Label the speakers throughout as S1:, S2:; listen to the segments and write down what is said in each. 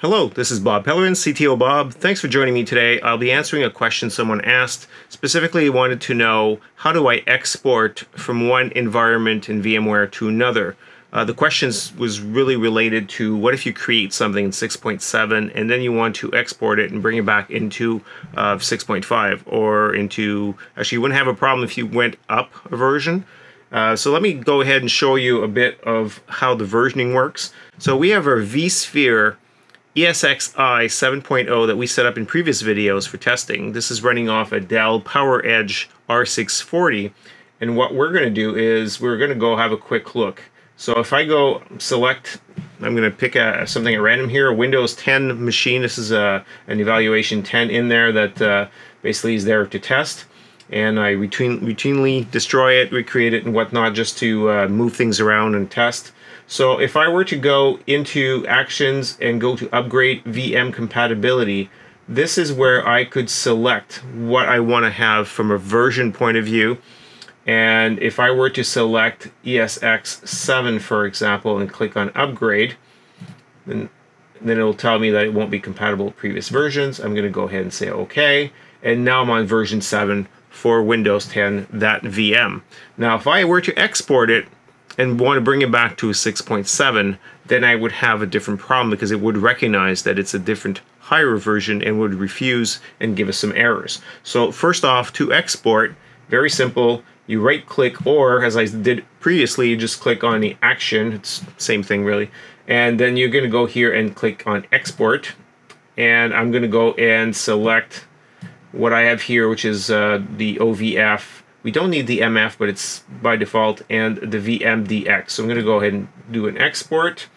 S1: Hello, this is Bob Pellerin, CTO Bob. Thanks for joining me today. I'll be answering a question someone asked. Specifically, wanted to know how do I export from one environment in VMware to another? Uh, the question was really related to what if you create something in 6.7 and then you want to export it and bring it back into uh, 6.5 or into, actually, you wouldn't have a problem if you went up a version. Uh, so let me go ahead and show you a bit of how the versioning works. So we have our vSphere ESXi 7.0 that we set up in previous videos for testing. This is running off a Dell PowerEdge R640. And what we're going to do is we're going to go have a quick look. So if I go select, I'm going to pick a, something at random here, a Windows 10 machine. This is a, an evaluation 10 in there that uh, basically is there to test. And I routine, routinely destroy it, recreate it, and whatnot just to uh, move things around and test. So if I were to go into actions and go to upgrade VM compatibility, this is where I could select what I want to have from a version point of view. And if I were to select ESX7, for example, and click on upgrade, then, then it'll tell me that it won't be compatible with previous versions. I'm going to go ahead and say OK. And now I'm on version 7 for Windows 10, that VM. Now, if I were to export it, and want to bring it back to a 6.7, then I would have a different problem because it would recognize that it's a different higher version and would refuse and give us some errors. So first off, to export, very simple, you right click or as I did previously, you just click on the action, it's same thing really, and then you're gonna go here and click on export and I'm gonna go and select what I have here, which is uh, the OVF we don't need the MF, but it's by default, and the VMDK. So I'm going to go ahead and do an export,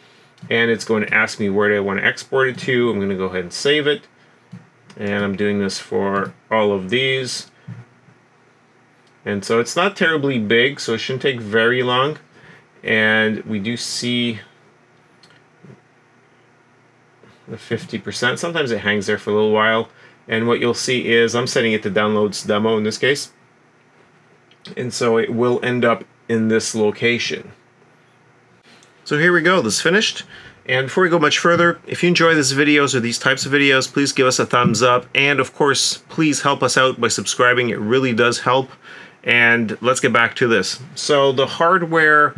S1: and it's going to ask me where do I want to export it to. I'm going to go ahead and save it, and I'm doing this for all of these. And so it's not terribly big, so it shouldn't take very long. And we do see the 50%. Sometimes it hangs there for a little while. And what you'll see is I'm setting it to downloads demo in this case and so it will end up in this location. So here we go, this is finished. And before we go much further, if you enjoy these videos or these types of videos, please give us a thumbs up. And of course, please help us out by subscribing. It really does help. And let's get back to this. So the hardware,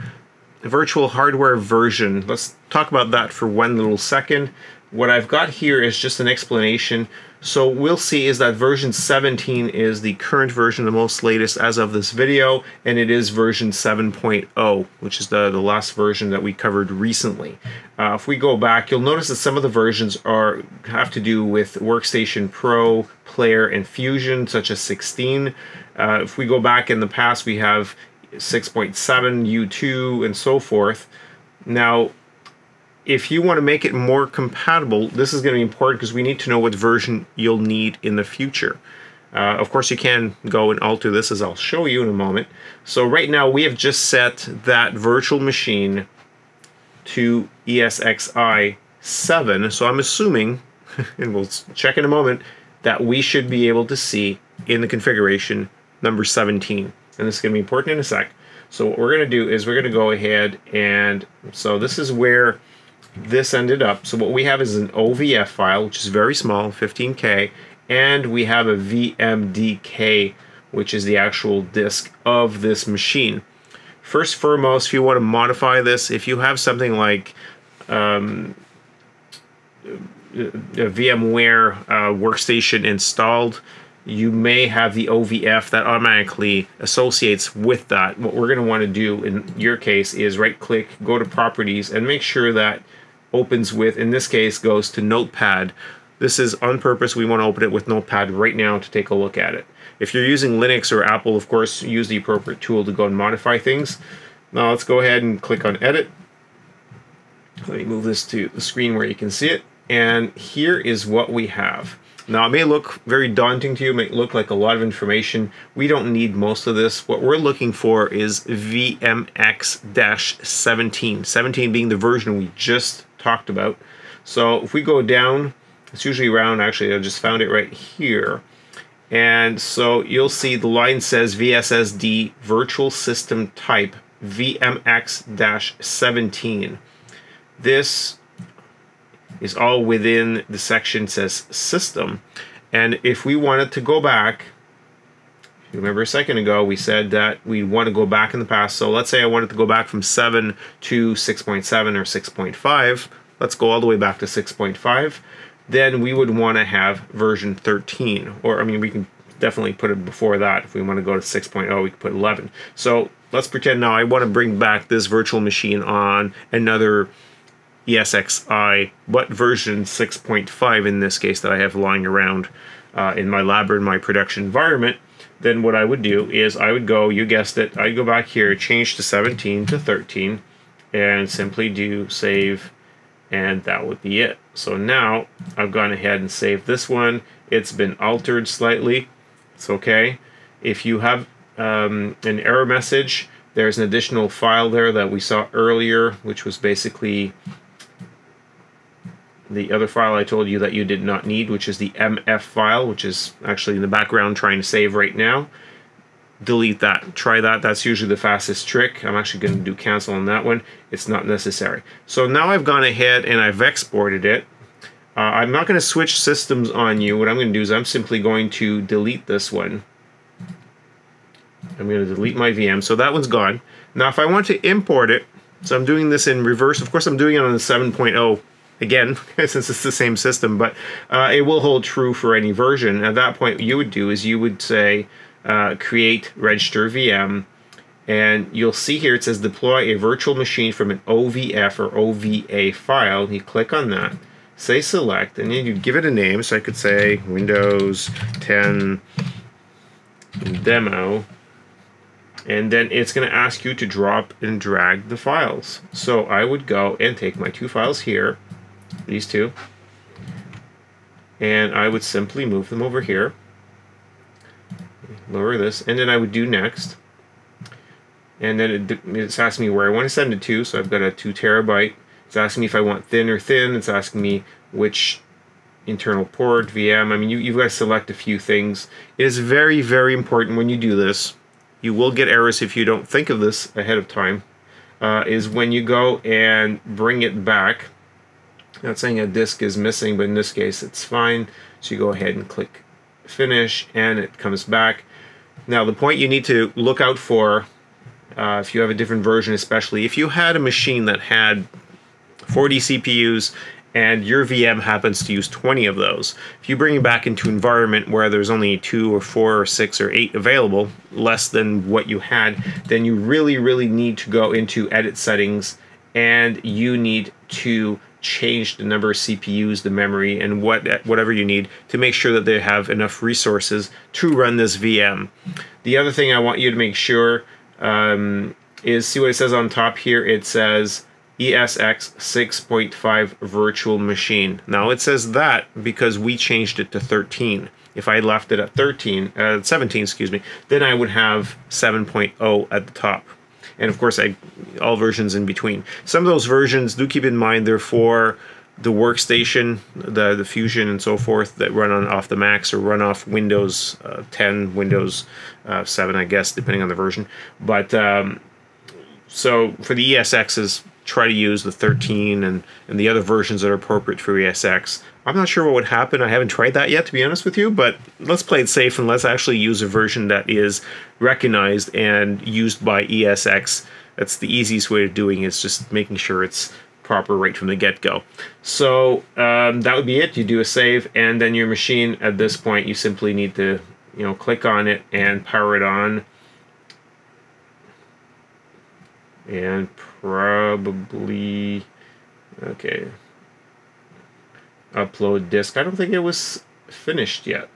S1: virtual hardware version, let's talk about that for one little second. What I've got here is just an explanation so we'll see is that version 17 is the current version, the most latest as of this video, and it is version 7.0, which is the, the last version that we covered recently. Uh, if we go back, you'll notice that some of the versions are have to do with Workstation Pro, Player, and Fusion, such as 16. Uh, if we go back in the past, we have 6.7, U2, and so forth. Now, if you want to make it more compatible, this is going to be important because we need to know what version you'll need in the future. Uh, of course, you can go and alter this as I'll show you in a moment. So right now we have just set that virtual machine to ESXi 7. So I'm assuming, and we'll check in a moment, that we should be able to see in the configuration number 17. And this is going to be important in a sec. So what we're going to do is we're going to go ahead and so this is where this ended up. So what we have is an OVF file, which is very small, 15K, and we have a VMDK, which is the actual disk of this machine. First foremost, if you want to modify this, if you have something like um, a VMware uh, workstation installed, you may have the OVF that automatically associates with that. What we're going to want to do in your case is right click, go to properties, and make sure that opens with, in this case, goes to Notepad. This is on purpose. We want to open it with Notepad right now to take a look at it. If you're using Linux or Apple, of course, use the appropriate tool to go and modify things. Now let's go ahead and click on Edit. Let me move this to the screen where you can see it. And here is what we have. Now, it may look very daunting to you, it may look like a lot of information. We don't need most of this. What we're looking for is VMX-17, 17 being the version we just talked about. So if we go down, it's usually around, actually I just found it right here. And so you'll see the line says VSSD virtual system type VMX-17. This is all within the section says system. And if we wanted to go back, remember a second ago, we said that we want to go back in the past. So let's say I wanted to go back from 7 to 6.7 or 6.5. Let's go all the way back to 6.5. Then we would want to have version 13. Or, I mean, we can definitely put it before that. If we want to go to 6.0, we could put 11. So let's pretend now I want to bring back this virtual machine on another ESXi, but version 6.5 in this case that I have lying around uh, in my lab or in my production environment, then what I would do is I would go, you guessed it, I'd go back here, change to 17 to 13, and simply do save, and that would be it. So now I've gone ahead and saved this one. It's been altered slightly. It's okay. If you have um, an error message, there's an additional file there that we saw earlier, which was basically the other file I told you that you did not need, which is the MF file, which is actually in the background trying to save right now. Delete that. Try that. That's usually the fastest trick. I'm actually going to do cancel on that one. It's not necessary. So now I've gone ahead and I've exported it. Uh, I'm not going to switch systems on you. What I'm going to do is I'm simply going to delete this one. I'm going to delete my VM. So that one's gone. Now if I want to import it, so I'm doing this in reverse. Of course, I'm doing it on the 7.0 again, since it's the same system, but uh, it will hold true for any version. At that point, what you would do is you would say uh, create register VM, and you'll see here it says deploy a virtual machine from an OVF or OVA file. You click on that, say select, and then you give it a name. So I could say Windows 10 demo and then it's going to ask you to drop and drag the files. So I would go and take my two files here these two. And I would simply move them over here. Lower this, and then I would do next. And then it, it's asking me where I want to send it to, so I've got a 2 terabyte. It's asking me if I want thin or thin. It's asking me which internal port, VM. I mean, you, you've got to select a few things. It is very, very important when you do this. You will get errors if you don't think of this ahead of time. Uh, is when you go and bring it back not saying a disk is missing, but in this case it's fine. So you go ahead and click finish and it comes back. Now the point you need to look out for uh, if you have a different version especially, if you had a machine that had 40 CPUs and your VM happens to use 20 of those. If you bring it back into environment where there's only two or four or six or eight available, less than what you had, then you really, really need to go into edit settings and you need to change the number of CPUs, the memory, and what whatever you need to make sure that they have enough resources to run this VM. The other thing I want you to make sure um, is see what it says on top here. It says ESX 6.5 virtual machine. Now it says that because we changed it to 13. If I left it at 13, uh, 17, excuse me, then I would have 7.0 at the top and of course I all versions in between. Some of those versions do keep in mind they're for the workstation, the the Fusion and so forth that run on off the Macs or run off Windows uh, 10, Windows uh, 7, I guess, depending on the version. But um, so for the ESXs, try to use the 13 and, and the other versions that are appropriate for ESX. I'm not sure what would happen. I haven't tried that yet, to be honest with you, but let's play it safe and let's actually use a version that is recognized and used by ESX. That's the easiest way of doing it, is just making sure it's proper right from the get-go. So um, that would be it. You do a save, and then your machine, at this point, you simply need to you know, click on it and power it on. And probably, okay, upload disk. I don't think it was finished yet.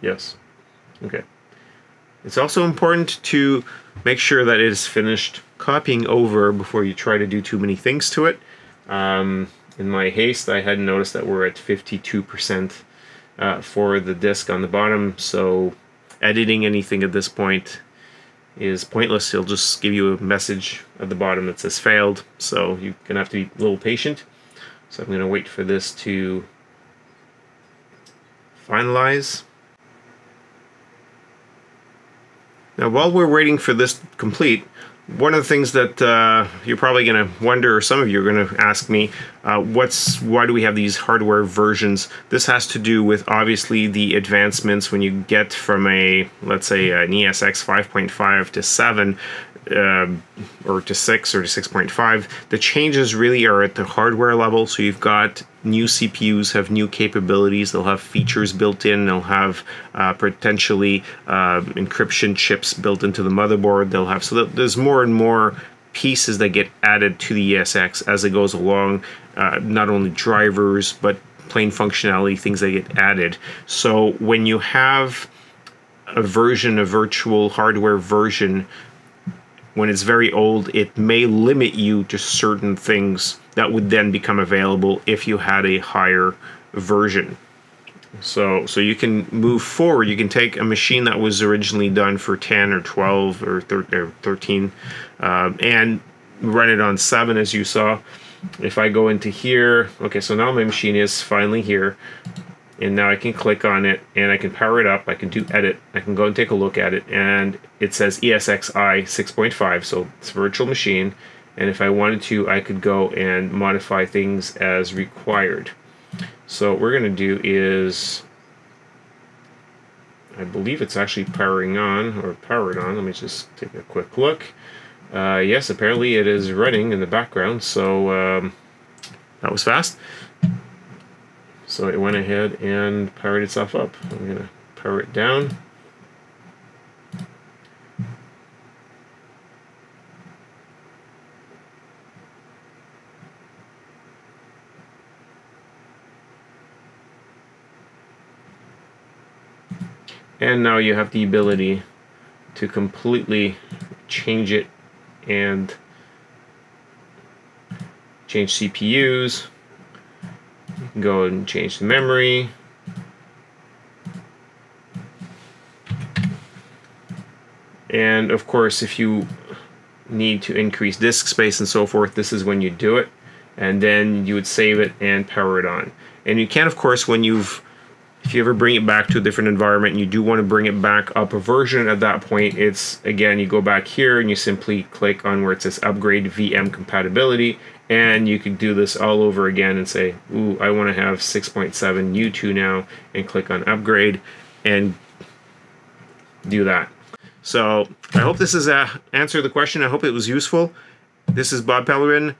S1: Yes. Okay. It's also important to make sure that it is finished copying over before you try to do too many things to it. Um, in my haste, I hadn't noticed that we're at 52% uh, for the disk on the bottom, so editing anything at this point is pointless. He'll just give you a message at the bottom that says failed, so you're going to have to be a little patient. So I'm going to wait for this to finalize. Now while we're waiting for this to complete, one of the things that uh, you're probably going to wonder, or some of you are going to ask me, uh, what's why do we have these hardware versions? This has to do with obviously the advancements when you get from a let's say an ESX 5.5 to 7 uh, or to 6 or to 6.5 the changes really are at the hardware level so you've got new cpus have new capabilities they'll have features built in they'll have uh, potentially uh, encryption chips built into the motherboard they'll have so there's more and more pieces that get added to the esx as it goes along uh, not only drivers but plain functionality things that get added. So when you have a version a virtual hardware version when it's very old, it may limit you to certain things that would then become available if you had a higher version. So, so you can move forward. You can take a machine that was originally done for 10 or 12 or 13 uh, and run it on 7 as you saw. If I go into here, okay, so now my machine is finally here and now I can click on it and I can power it up. I can do edit. I can go and take a look at it and it says ESXi 6.5, so it's virtual machine. And if I wanted to, I could go and modify things as required. So what we're going to do is, I believe it's actually powering on or powered on. Let me just take a quick look. Uh, yes, apparently it is running in the background, so um, that was fast. So it went ahead and powered itself up. I'm going to power it down. And now you have the ability to completely change it and change CPUs, go and change the memory. And of course, if you need to increase disk space and so forth, this is when you do it. And then you would save it and power it on. And you can, of course, when you've if you ever bring it back to a different environment and you do want to bring it back up a version at that point it's again you go back here and you simply click on where it says upgrade VM compatibility and you could do this all over again and say ooh I want to have 6.7 U2 now and click on upgrade and do that so I hope this is a answer the question I hope it was useful this is Bob Pellerin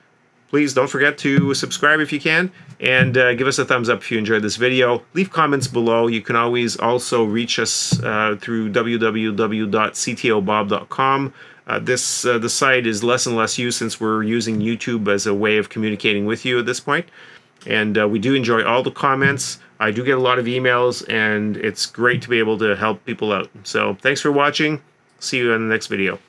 S1: please don't forget to subscribe if you can and uh, give us a thumbs up if you enjoyed this video. Leave comments below. You can always also reach us uh, through www.ctobob.com. Uh, this uh, the site is less and less used since we're using YouTube as a way of communicating with you at this point. And uh, we do enjoy all the comments. I do get a lot of emails, and it's great to be able to help people out. So thanks for watching. See you in the next video.